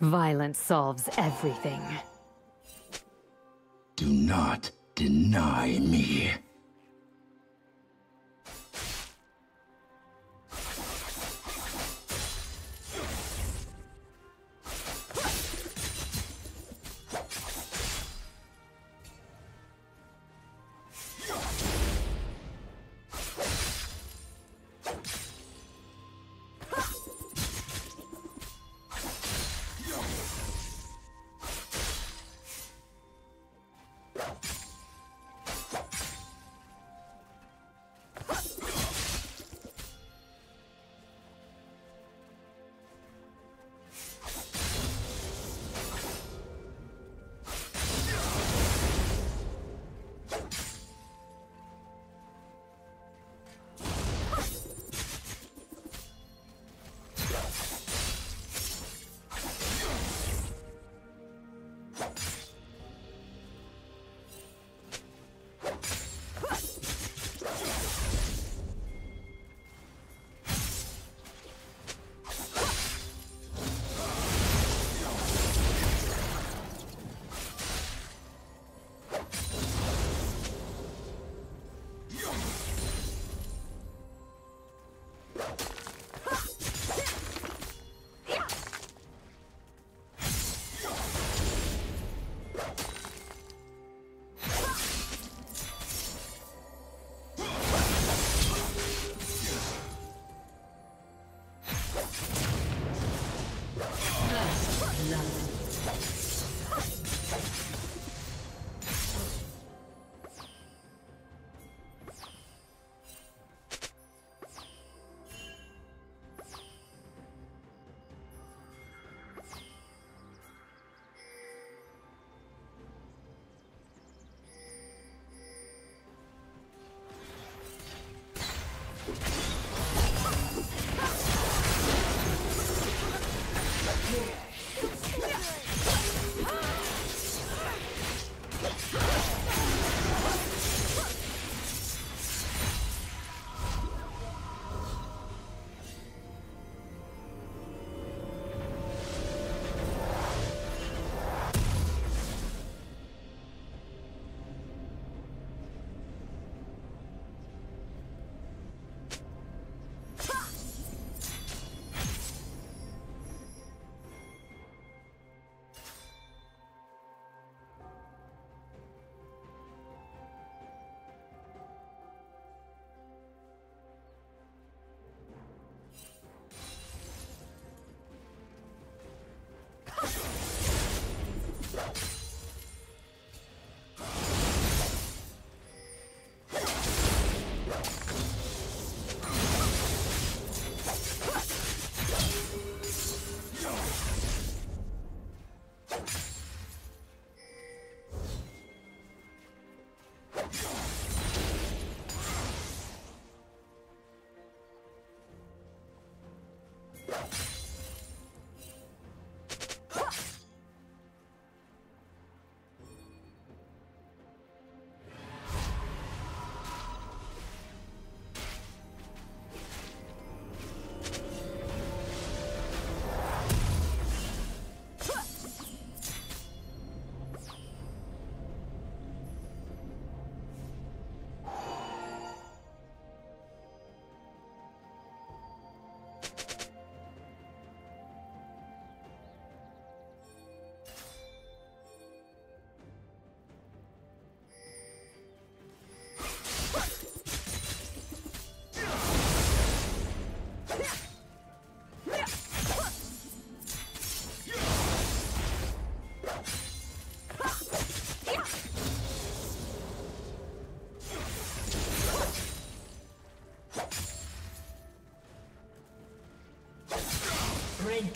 Violence solves everything. Do not deny me. Red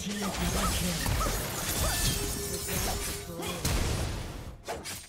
team double kill.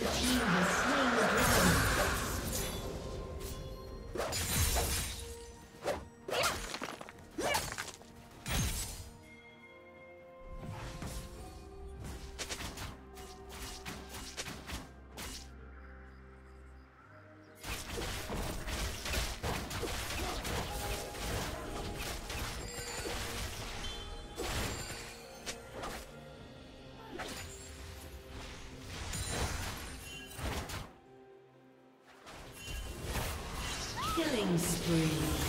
Red team has Killing spree.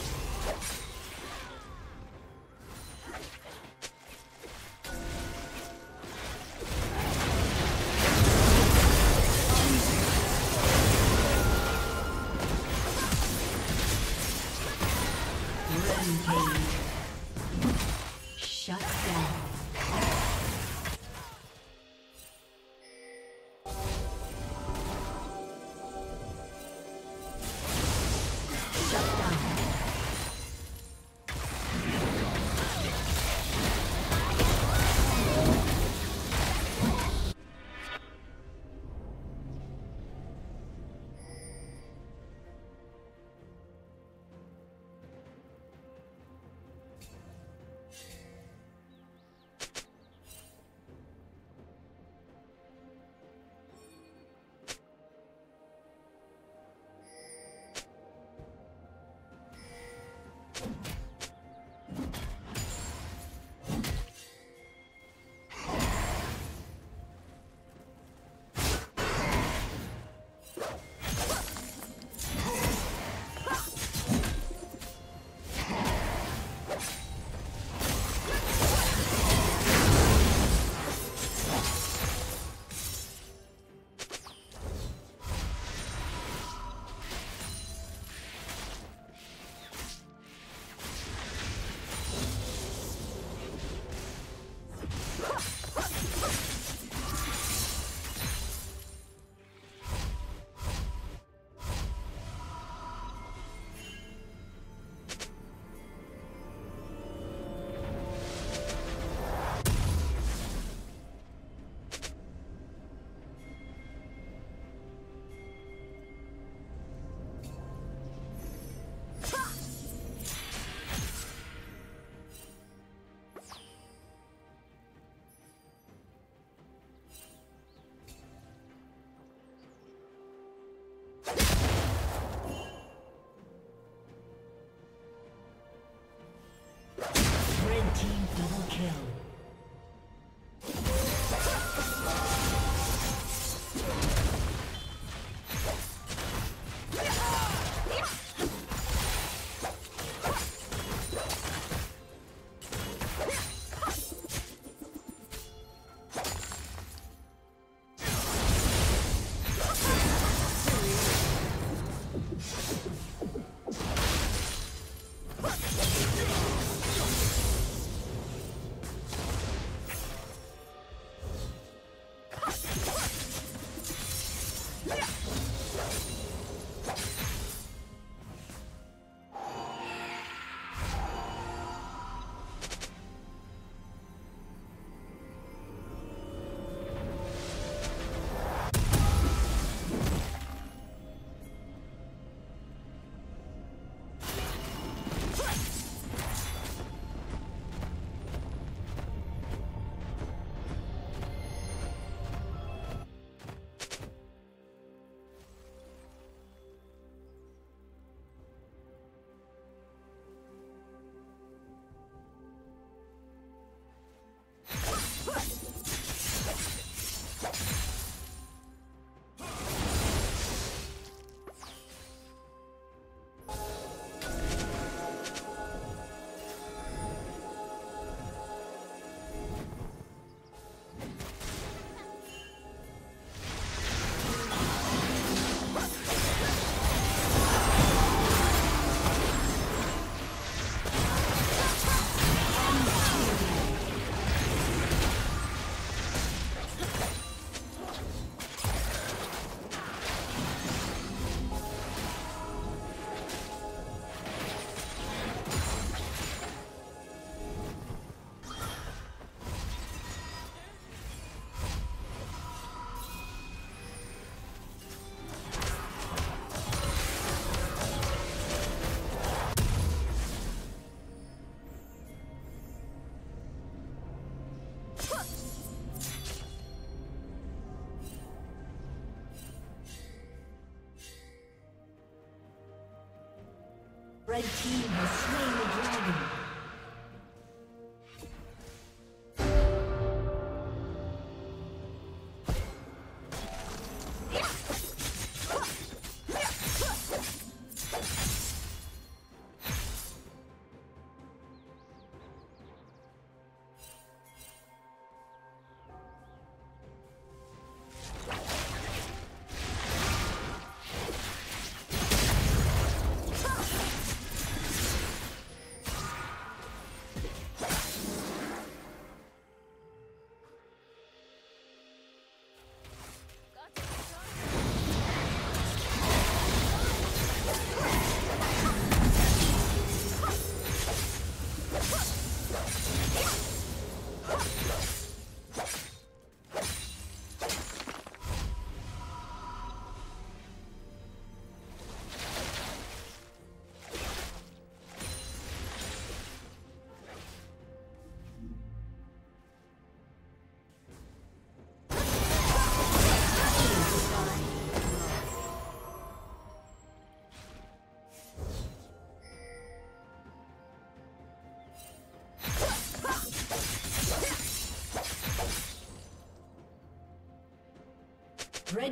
Red team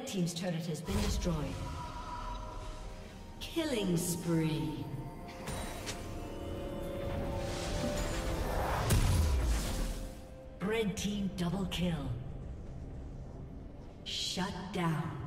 Team's turret has been destroyed. Killing spree. Red Team double kill. Shut down.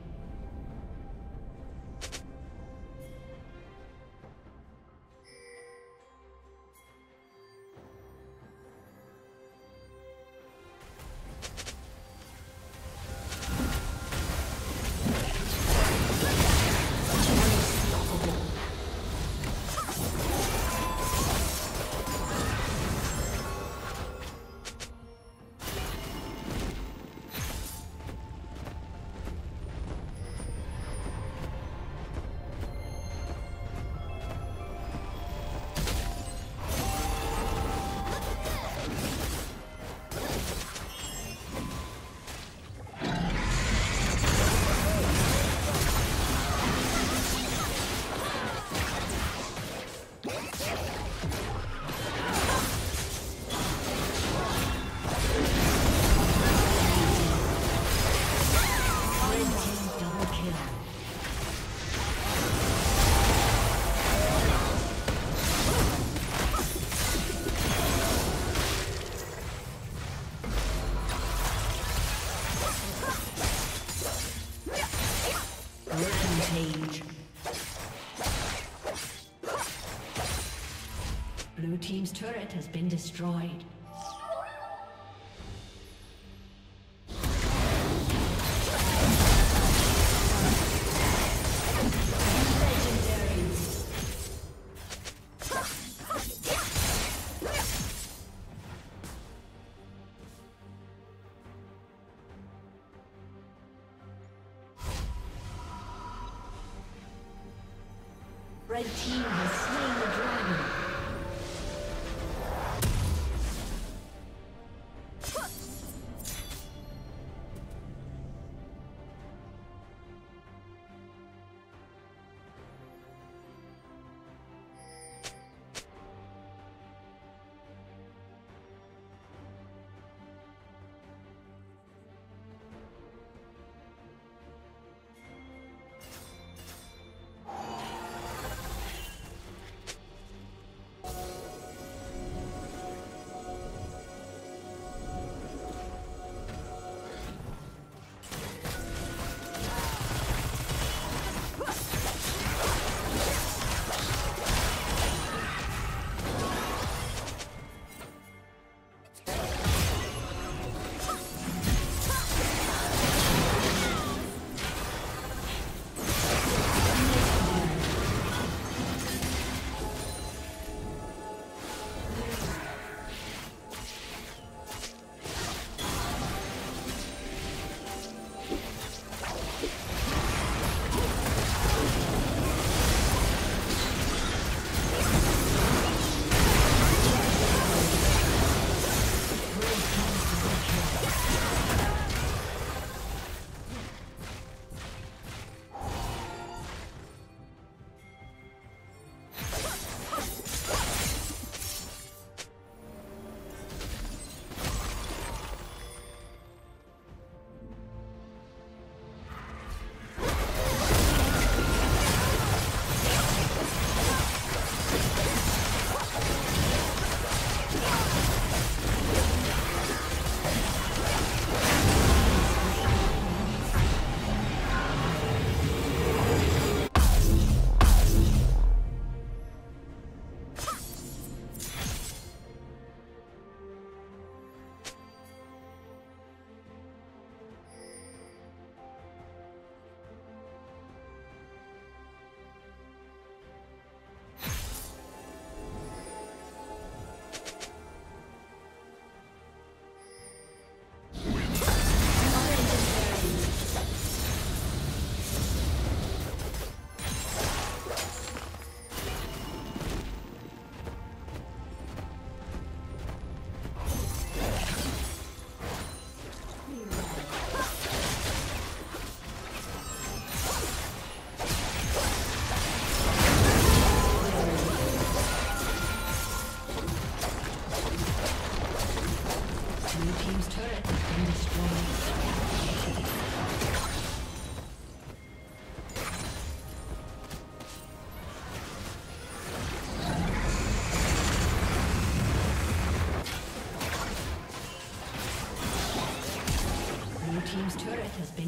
Destroyed. Red team has slain the dragon.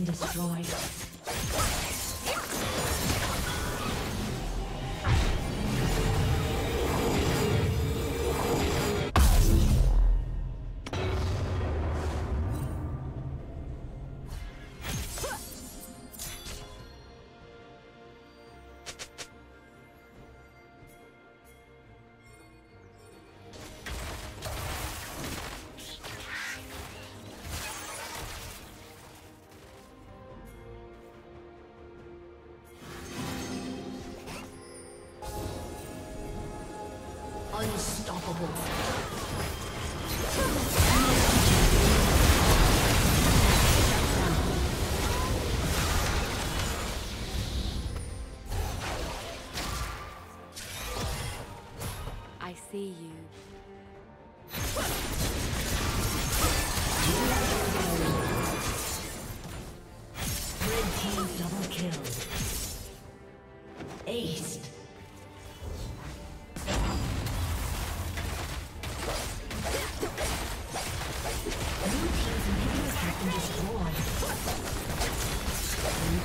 Destroyed. Unstoppable.